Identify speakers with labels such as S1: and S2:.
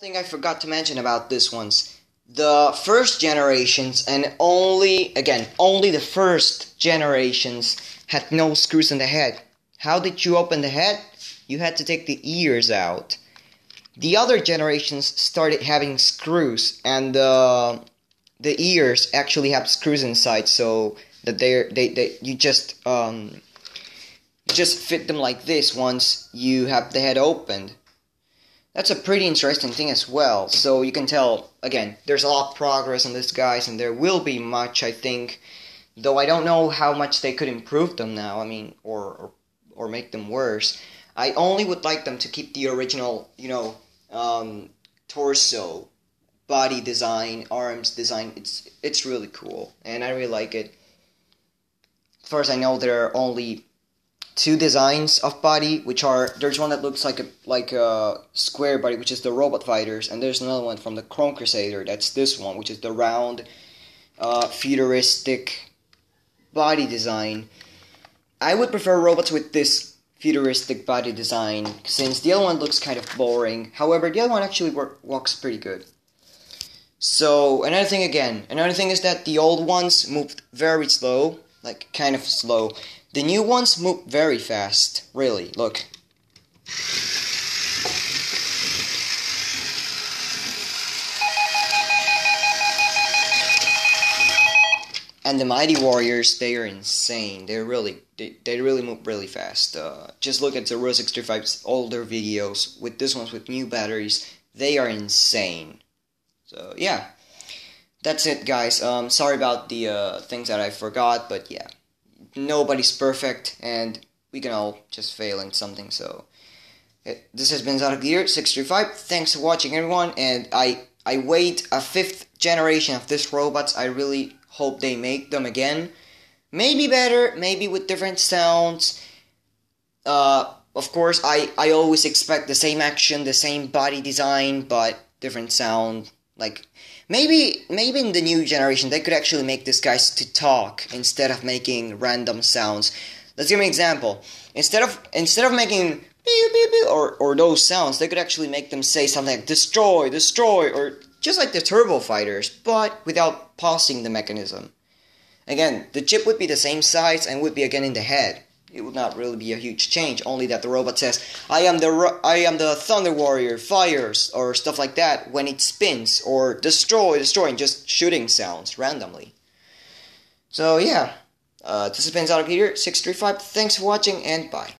S1: thing I forgot to mention about this one's the first generations and only again only the first generations had no screws in the head. How did you open the head? You had to take the ears out. The other generations started having screws and the ears actually have screws inside so that they they they you just um just fit them like this once you have the head opened that's a pretty interesting thing as well. So you can tell, again, there's a lot of progress on this, guys, and there will be much, I think. Though I don't know how much they could improve them now, I mean, or, or, or make them worse. I only would like them to keep the original, you know, um, torso, body design, arms design. It's, it's really cool, and I really like it. As far as I know, there are only two designs of body, which are there's one that looks like a like a square body, which is the Robot Fighters, and there's another one from the Chrome Crusader. That's this one, which is the round, uh, futuristic body design. I would prefer robots with this futuristic body design, since the other one looks kind of boring. However, the other one actually work, walks pretty good. So another thing again, another thing is that the old ones moved very slow, like kind of slow. The new ones move very fast, really, look. And the Mighty Warriors, they are insane. They're really, they, they really move really fast. Uh, just look at the Rule 65's older videos with this ones with new batteries. They are insane. So, yeah. That's it, guys. Um, sorry about the uh, things that I forgot, but yeah nobody's perfect, and we can all just fail in something. So it, this has been Zadakleader 635. Thanks for watching, everyone, and I I wait a fifth generation of this robots. I really hope they make them again. Maybe better, maybe with different sounds. Uh, of course, I, I always expect the same action, the same body design, but different sound. Like maybe maybe in the new generation they could actually make these guys to talk instead of making random sounds. Let's give me an example. Instead of instead of making beep, beep, beep, or or those sounds, they could actually make them say something like destroy, destroy, or just like the turbo fighters, but without pausing the mechanism. Again, the chip would be the same size and would be again in the head it would not really be a huge change. Only that the robot says, "I am the I am the Thunder Warrior, fires or stuff like that." When it spins or destroy, destroying, just shooting sounds randomly. So yeah, uh, this has been Zadakleader, six three five. Thanks for watching and bye.